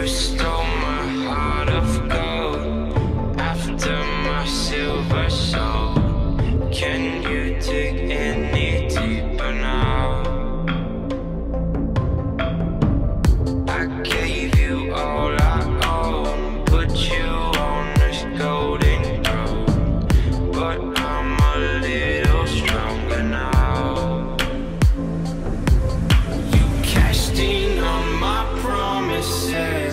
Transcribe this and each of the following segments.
You stole my heart of gold After my silver soul. Can you dig any deeper now? I gave you all I own Put you on this golden throne. But I'm a little stronger now. You cashed in on my promises.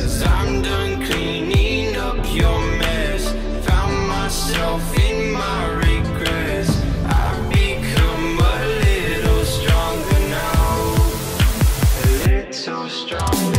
Cause I'm done cleaning up your mess. Found myself in my regrets. I've become a little stronger now. A little stronger.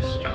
Ghost.